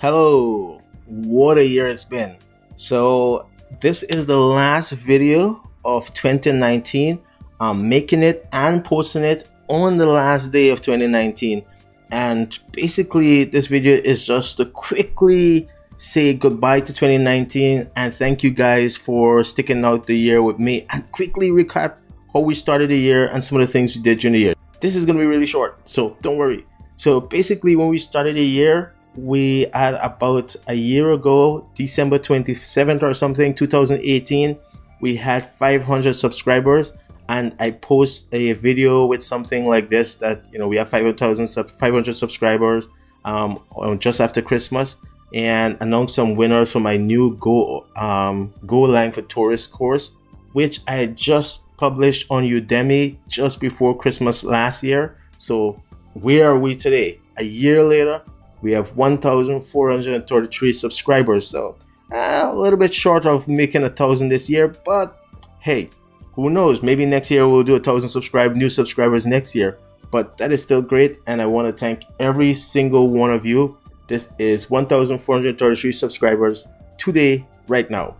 Hello, what a year it's been. So, this is the last video of 2019. I'm making it and posting it on the last day of 2019. And basically, this video is just to quickly say goodbye to 2019 and thank you guys for sticking out the year with me and quickly recap how we started the year and some of the things we did during the year. This is gonna be really short, so don't worry. So basically, when we started the year, we had about a year ago, December 27th or something, 2018, we had 500 subscribers and I post a video with something like this that you know we have 500,000 500 subscribers um, just after Christmas and announce some winners for my new Go um, Golang for Tourists course, which I just published on Udemy just before Christmas last year. So where are we today? A year later, we have 1,433 subscribers. So uh, a little bit short of making a thousand this year, but hey, who knows? Maybe next year we'll do a thousand subscribe new subscribers next year. But that is still great, and I want to thank every single one of you. This is 1,433 subscribers today, right now.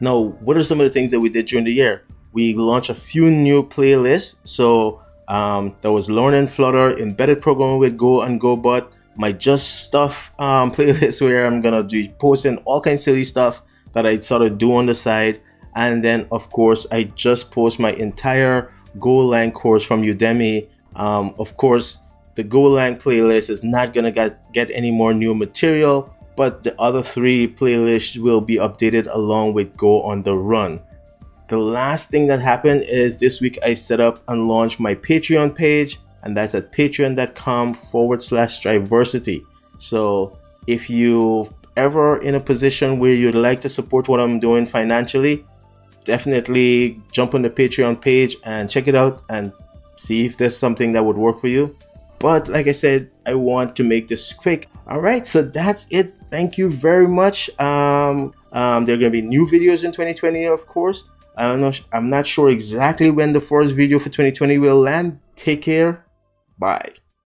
Now, what are some of the things that we did during the year? We launched a few new playlists. So um, there was Learning Flutter, Embedded Programming with Go and GoBot, my Just Stuff um, playlist where I'm gonna be posting all kinds of silly stuff that I sort of do on the side. And then, of course, I just post my entire Golang course from Udemy. Um, of course, the Golang playlist is not gonna get, get any more new material, but the other three playlists will be updated along with Go on the Run. The last thing that happened is this week I set up and launched my Patreon page and that's at patreon.com forward slash striversity. So if you ever in a position where you'd like to support what I'm doing financially, definitely jump on the Patreon page and check it out and see if there's something that would work for you. But like I said, I want to make this quick. All right, so that's it. Thank you very much. Um, um, there are going to be new videos in 2020, of course. I don't know. I'm not sure exactly when the first video for 2020 will land. Take care. Bye.